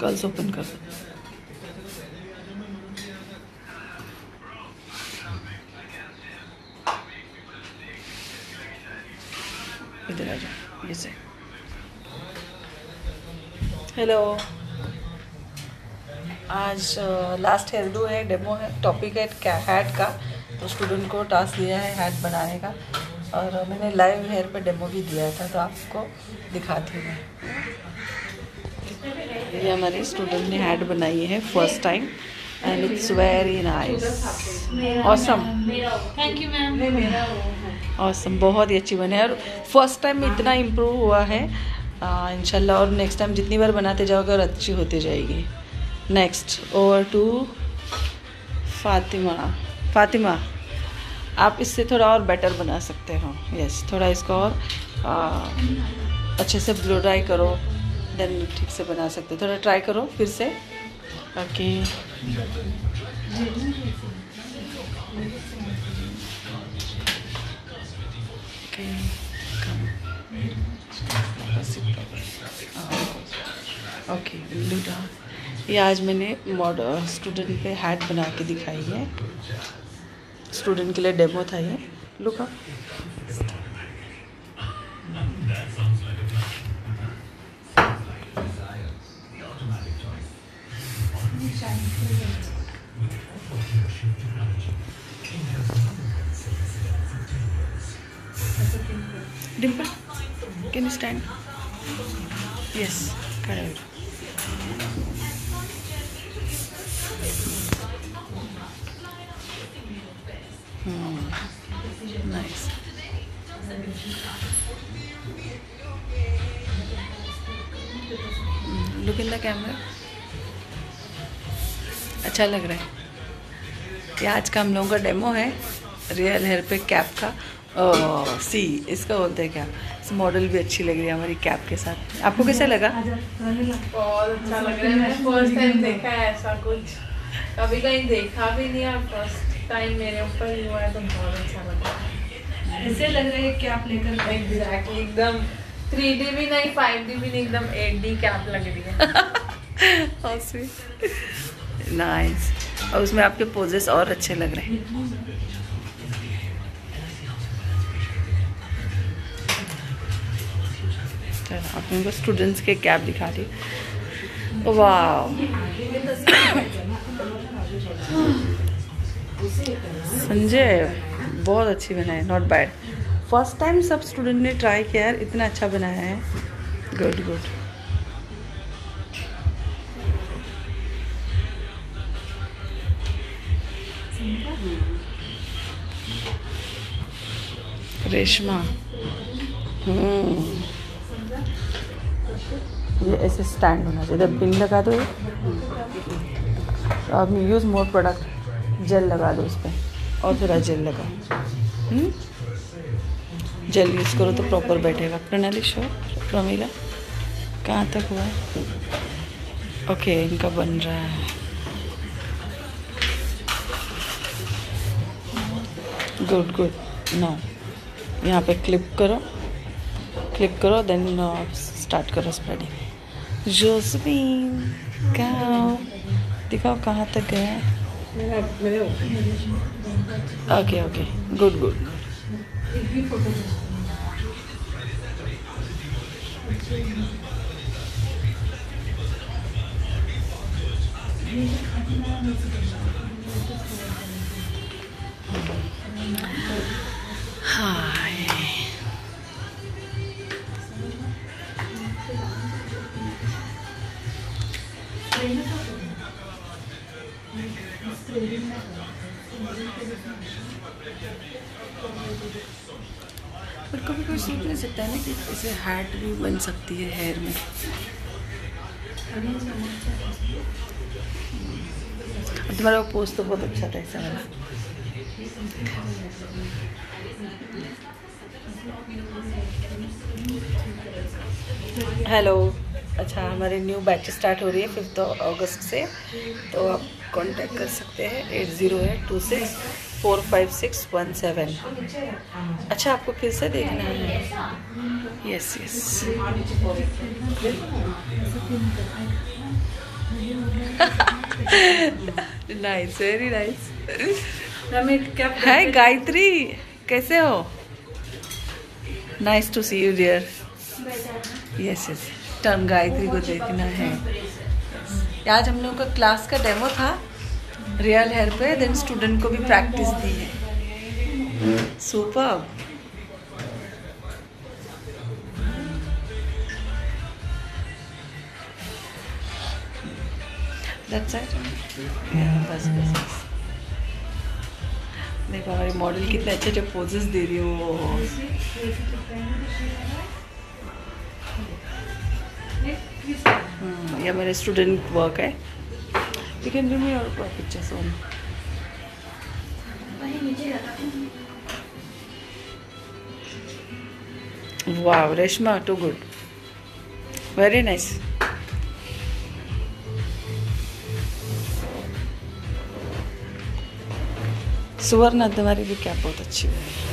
Girls open कर इधर आ जाओ, ये से हेलो आज लास्ट हेयर डू है डेमो है टॉपिक है, क्या हैट का। तो स्टूडेंट को टास्क दिया है हैट बनाने का। और मैंने लाइव हेयर पे डेमो भी दिया था तो आपको दिखाती हूँ। ये हमारे स्टूडेंट ने हैट बनाई है first time and it's very nice awesome thank you ma'am awesome बहुत ही अच्छी बनी है और फ़र्स्ट टाइम में इतना इम्प्रूव हुआ है। इनशाला और नेक्स्ट टाइम जितनी बार बनाते जाओगे और अच्छी होती जाएगी। Next over to Fatima Fatima आप इससे थोड़ा और बेटर बना सकते हो। यस yes, थोड़ा इसको और आ, अच्छे से ब्लू ड्राई करो। देन ठीक से बना सकते थोड़ा ट्राई करो फिर से। ओके ओके लूडा ये आज मैंने मॉडल स्टूडेंट पे हैट बना के दिखाई है। स्टूडेंट के लिए डेमो था ये। Look Dimple can you stand yes. Nice look in the camera अच्छा लग रहा है। ये आज का हम लोगों का डेमो है रियल हेयर पे कैप का। ओ, सी इसका बोलते हैं क्या? इस मॉडल भी अच्छी लग रही है हमारी कैप के साथ। आपको कैसा लगा? बहुत अच्छा लग रहा है। फ़र्स्ट टाइम देखा है ऐसा कुछ। कभी कहीं देखा भी नहीं और फ़र्स्ट टाइम मेरे ऊपर ही हुआ है तो बहुत अच्छा लग। रहा है ऐसे लग रहा है कैप लेकर एग्जैक्टली एकदम थ्री डी भी नहीं फाइव डी भी नहीं एकदम एट डी कैप लग रही है। नाइस और उसमें आपके पोजेस और अच्छे लग रहे हैं। आप मेरे को स्टूडेंट्स के कैप दिखा दी वाह संजय, बहुत अच्छी बनाई नॉट बैड फ़र्स्ट टाइम सब स्टूडेंट ने ट्राई किया यार, इतना अच्छा बनाया है। Good good Reshma. हम्म। ये ऐसे स्टैंड होना चाहिए। इधर पिन लगा दो अब यूज़ मोर प्रोडक्ट जेल लगा दो उस पर और थोड़ा जेल लगा। हम्म? जेल यूज़ करो तो प्रॉपर बैठेगा। प्रणाली शो प्रमीला, कहाँ तक हुआ? ओके इनका बन रहा है। गुड गुड नो यहाँ पे क्लिक करो। क्लिक करो देन स्टार्ट करो स्प्रेडिंग जोसबीन कहाँ दिखाओ कहाँ तक है? ओके ओके गुड गुड पर कभी कोई सोच नहीं सकता है ना कि इसे हार्ट भी बन सकती है हेयर में। तुम्हारा पोस्ट तो बहुत अच्छा था ऐसा वाला। हेलो अच्छा हमारे न्यू बैच स्टार्ट हो रही है फिफ्थ अगस्त से। तो आप कांटेक्ट कर सकते हैं at zero eight two six four five six one seven अच्छा आपको फिर से देखना है। Yes yes nice very nice hi Gayatri. कैसे हो? Nice to see you dear yes yes turn Gayatri को देखना है। आज हम लोगों का क्लास का डेमो था रियल हेयर पे देन स्टूडेंट को भी प्रैक्टिस दी है। सुपर दैट्स इट बस बस बस देखो हमारी मॉडल कितने अच्छे अच्छे पोजेस दे रही हो। हम्म, ये मेरे स्टूडेंट वर्क है। You can me your pictures on wow Reshma too good very nice Suvarna तुम्हारी भी क्या बहुत अच्छी हुई